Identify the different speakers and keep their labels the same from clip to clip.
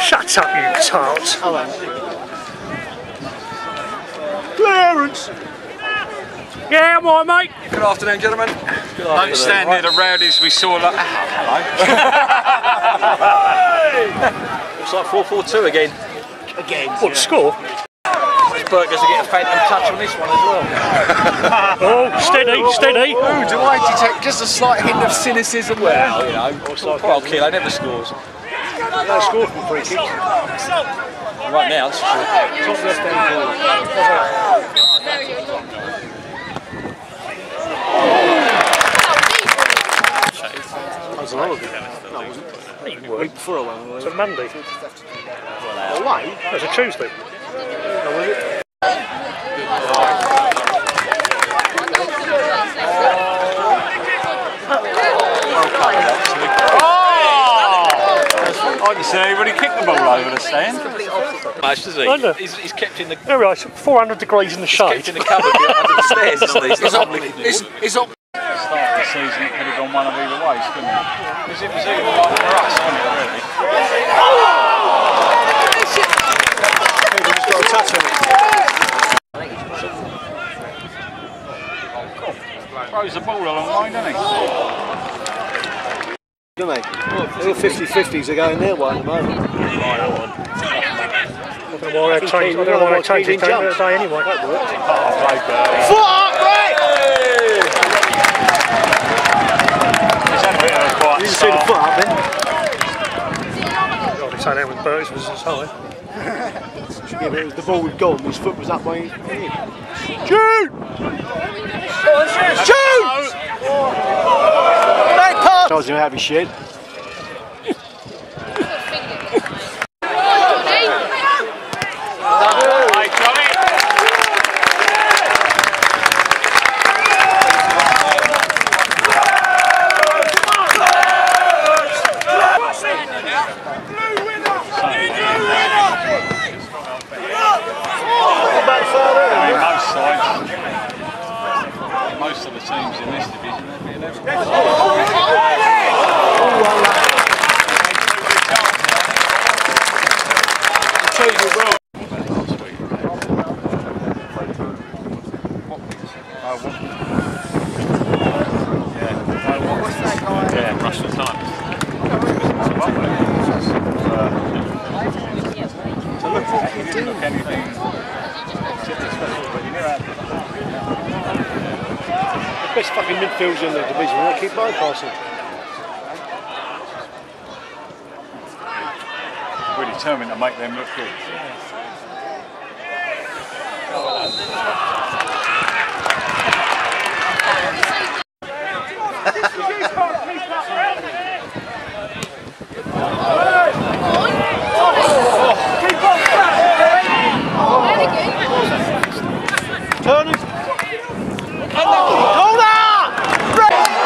Speaker 1: Shut up, you tart.
Speaker 2: Clearance!
Speaker 1: Yeah, I'm all right, mate.
Speaker 3: Good afternoon, gentlemen. Don't stand near the rowdies we saw. Like, ah, hello.
Speaker 4: Looks like 4-4-2 again.
Speaker 2: Again.
Speaker 1: What, score?
Speaker 4: Burgers are getting a phantom touch on this one as well.
Speaker 1: Oh, steady, steady.
Speaker 3: Ooh, do I detect just a slight hint of cynicism there?
Speaker 4: Well, you know, well, Kilo never scores.
Speaker 2: No score from free kick.
Speaker 4: Right now, that's for sure.
Speaker 2: Top left hand That was an holiday. No, it wasn't. Week before I went.
Speaker 1: It's a Monday.
Speaker 2: Away?
Speaker 1: It's a Tuesday.
Speaker 2: No, was it?
Speaker 3: I can see everybody kicked over the stand.
Speaker 4: Much, does he?
Speaker 1: I know.
Speaker 4: He's, he's kept in the
Speaker 1: There we are, 400 degrees in the
Speaker 4: kept
Speaker 1: shade.
Speaker 4: in the cupboard under the stairs, isn't? He's
Speaker 3: up. It's, it's up. Start of the season, it could have gone one of either ways, couldn't it? Because it was either one for us, wasn't it, really?
Speaker 2: People just got a touch on it.
Speaker 3: Throws the ball a long line, doesn't he?
Speaker 2: Don't they? All 50-50s are going their way at the moment.
Speaker 1: I don't know why they changed, I don't know why they changed it today anyway.
Speaker 2: Foot up, right!
Speaker 3: He's had a bit of a quiet
Speaker 2: You didn't see the
Speaker 3: start.
Speaker 2: foot up then?
Speaker 1: God, they say that when Burks was as high.
Speaker 2: Yeah, but it was the ball was gone, his foot was up when he in. Shoot! Shoot! Him how to shit.
Speaker 3: Hey, Johnny. I mean, most sides, most of the teams in this division, they'd be in every Yeah, Russell Times. So look, you didn't look anything particularly special, but you knew how to
Speaker 2: The best fucking midfielders in the division, they keep bypassing.
Speaker 3: We're determined to make them look good.
Speaker 2: Turn it! Oh, Corner!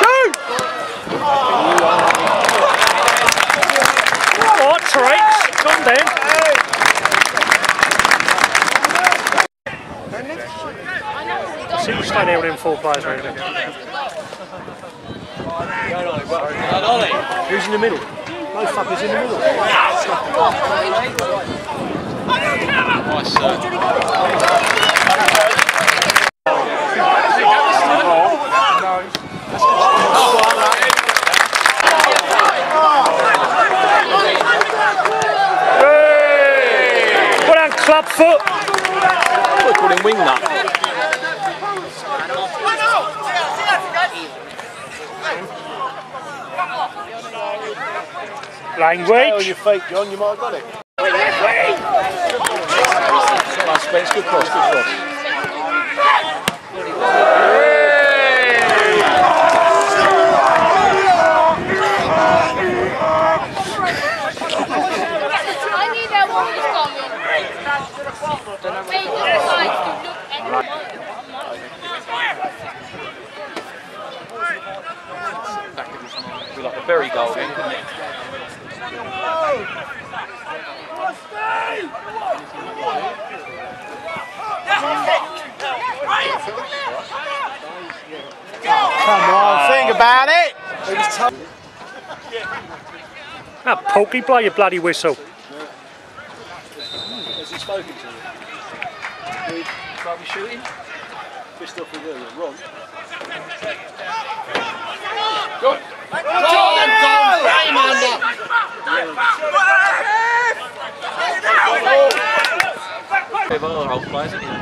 Speaker 2: Shoot!
Speaker 1: All right, Trace, calm down. See, you stay there with them four players, really.
Speaker 2: Who's in the middle? No fuckers in the middle.
Speaker 4: Nice,
Speaker 1: on club foot.
Speaker 4: we call him wingnut.
Speaker 2: Stay on
Speaker 1: Language.
Speaker 2: your feet, John, you might have got it.
Speaker 4: Nice, Spence, good cross, good cross.
Speaker 5: I need that one is coming. Wait, decides to look at
Speaker 4: Be like a berry goal then, couldn't it?
Speaker 2: Come on, think about it!
Speaker 1: Ah, pokey, blow your bloody whistle.
Speaker 2: Has he spoken to you? He might be shooting? Pissed off with you, Ron.
Speaker 4: They've all old players, haven't you?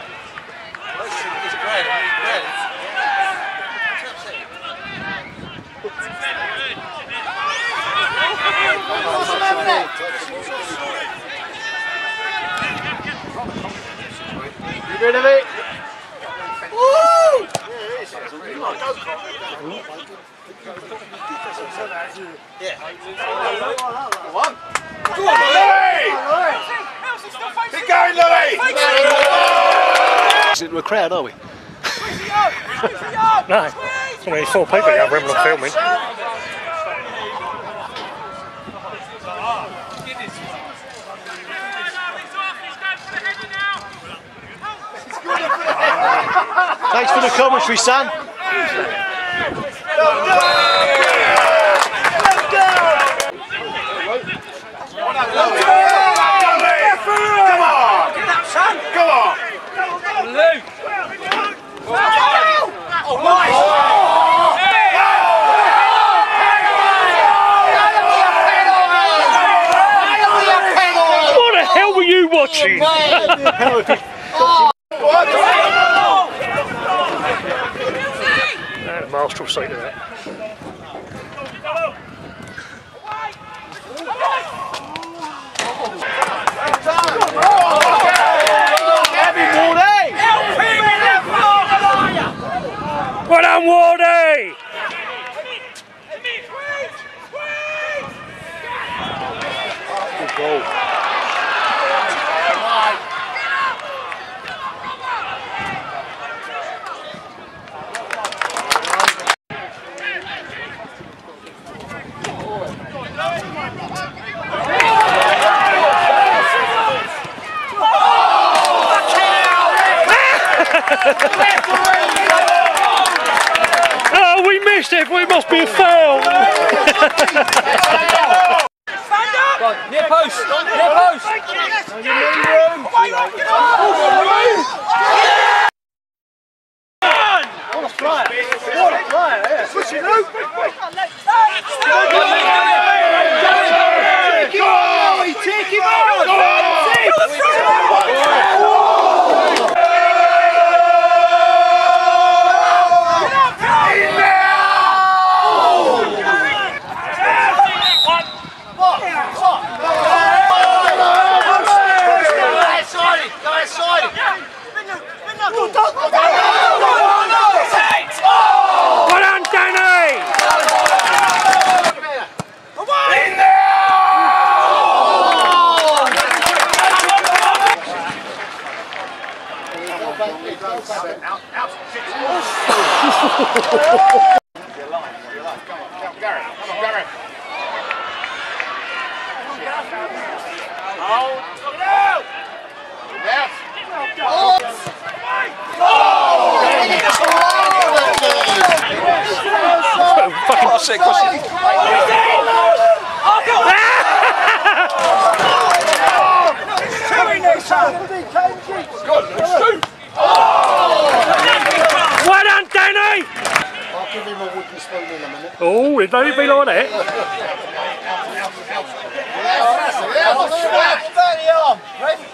Speaker 6: It's great.
Speaker 2: You rid of it?
Speaker 6: Keep going, Louis!
Speaker 2: Into a crowd, are we?
Speaker 1: No, there's only four people here remember filming.
Speaker 2: Thanks for the commentary, son.
Speaker 1: What hell were you watching? Uh, Master will see to that.
Speaker 2: Happy morning!
Speaker 1: Well done, Wardy!
Speaker 2: Good goal.
Speaker 1: Oh, we missed it. We must be a foul.
Speaker 4: Near post! Near post!
Speaker 1: Done, Danny!
Speaker 4: Fucking sick, Cosy, cosy.
Speaker 1: Well done, Danny!
Speaker 2: I'll give him a wooden spoon in a minute.
Speaker 1: Oh, he'd only been on it. That's the arm. Ready?